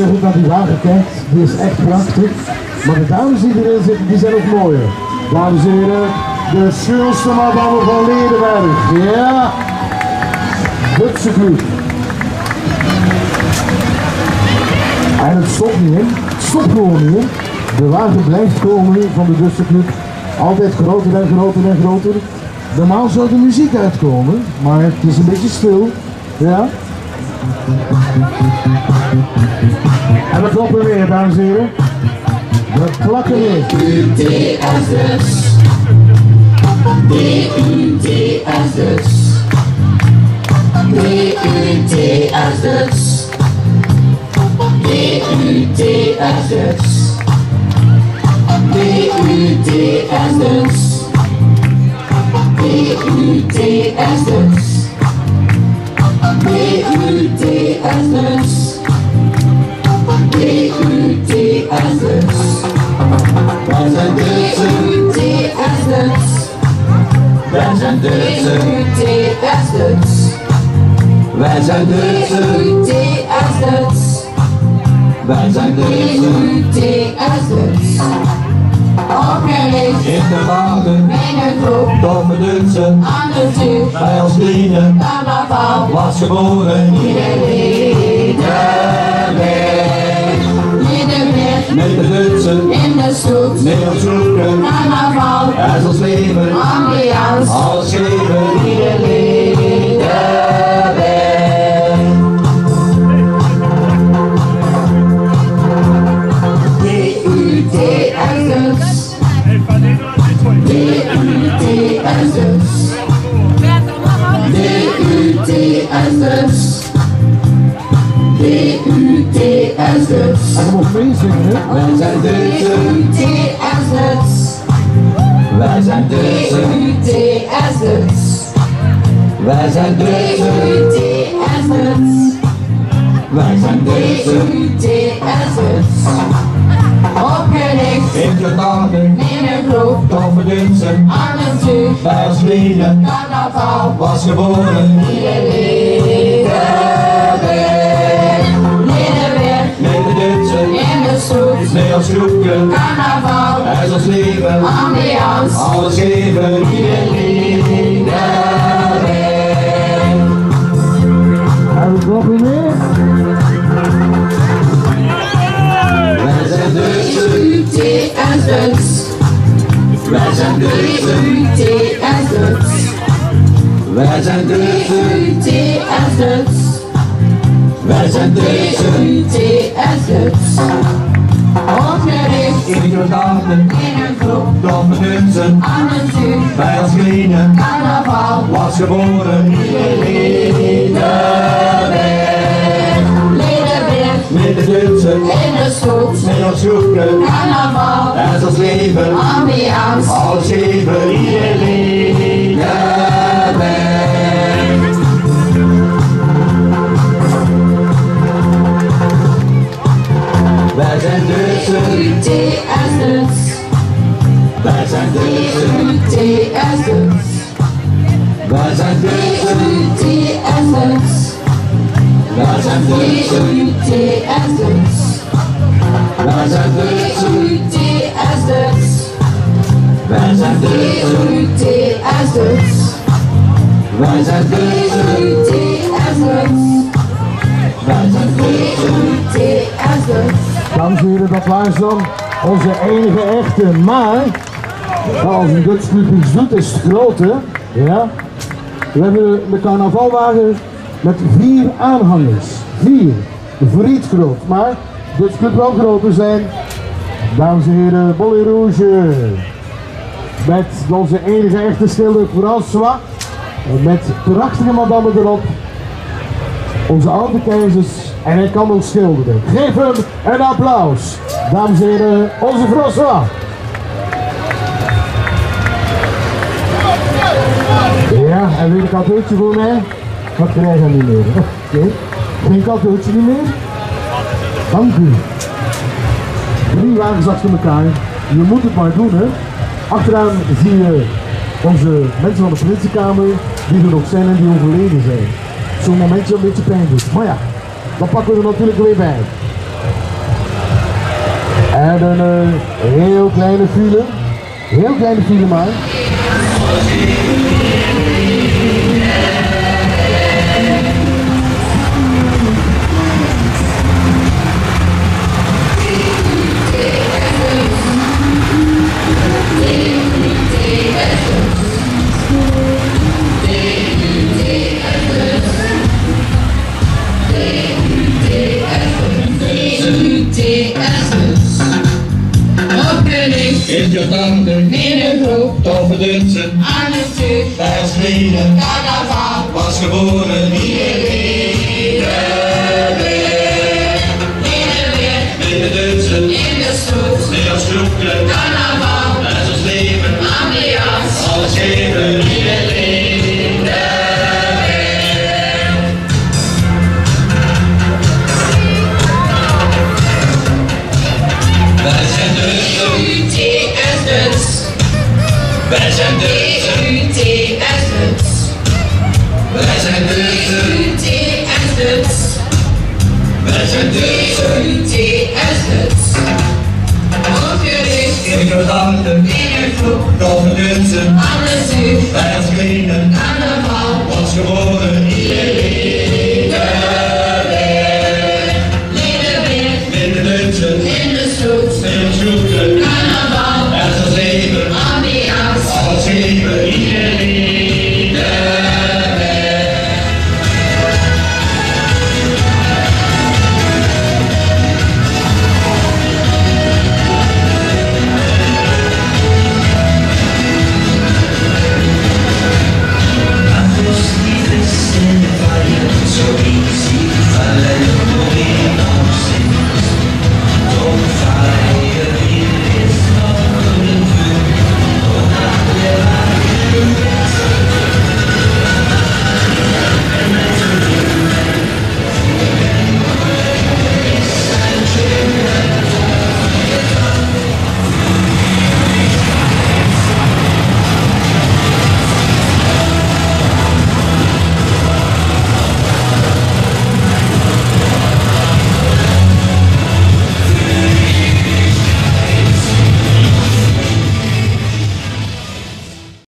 je goed naar die wagen kijkt, die is echt prachtig. Maar de dames die erin zitten, die zijn ook mooier. Dames en heren, de schulste madame van Ledenberg. Ja, Dutse club. En het stopt niet het stopt gewoon niet. De wagen blijft komen van de Dutse club. Altijd groter en groter en groter. Normaal zou de muziek uitkomen, maar het is een beetje stil. Ja. En we kloppen weer, dames en heren. We klappen weer. D-U-T-S-S. D-U-T-S-S. D-U-T-S-S. zijn dutse, UTS Duits. Wij zijn dutse, UTS Duts. Wij zijn Dutse Op je reis in de wagen, mijn groep, domme dutse, aan de tuur, bij ons dienen, was geboren, iedereen. Met de Dutsen, in de stoet. Nederlands roepen, Carnaval. leven, Ambiance. alles geven. D-U-T-S-S. D-U-T-S-S. D-U-T-S-S. D-U-T-S-S. Wij zijn de UTS Nuts. Wij zijn de UTS Nuts. Wij zijn de UTS Nuts. Wij zijn de UTS Nuts. Opgericht in dagen, in een groep, Toverdunsen, Arnhem Zuid, Bij ons Carnaval was geboren. zoeken. Carnaval, huis ons leven, ambiance, alles geven, iedereen. En we. Wij zijn de UT en Wij zijn de UT. Wij zijn de UTS. Wij zijn de Onderricht in Jordaan in een groep de mensen aan de tuin. Bij ons kleine carnaval was geboren in Ledenweg. Ledenweg met de klutsen in de stoet. Met ons groepje carnaval en ons leven ambiance. Alles zeven hier. zijn deze UTS'ers? Waar zijn deze UTS? Waar zijn deze UTS? Waar zijn deze UTS? Waar zijn deze UTS? Waar zijn deze UTS? Waar zijn deze UTS? Dan en heren, dat applaus dan. Onze enige echte, maar als een Dutch club iets doet, is het grote. Ja. We hebben de carnavalwagen met vier aanhangers. Vier. Voor iets groot. Maar Dutch club wel groter zijn. Dames en heren, Bolly Rouge. Met onze enige echte schilder François. Met prachtige madammen erop onze oude keizers en hij kan ook schilderen. Geef hem een applaus. Dames en heren, onze François. En weer een cadeautje voor mij? Dat krijg je niet meer. Oké, geen cadeautje niet meer? Dank u. Drie wagens achter elkaar. Je moet het maar doen, hè. Achteraan zie je onze mensen van de politiekamer, die er nog zijn en die overleden zijn. Zo'n momentje een beetje pijn doet. Maar ja, dat pakken we er natuurlijk weer bij. En een eh, heel kleine file. Heel kleine file maar. In Jordaan, in een groep Toverdensen, aan het tuig. bij ons leden, Carnaval. Was geboren hier in de weer, in de Dunsen. in als groepje, Carnaval, gedachten in uw groep nog mensen aan de zuur. Wij als kinderen aan de val, ons geboren iedereen.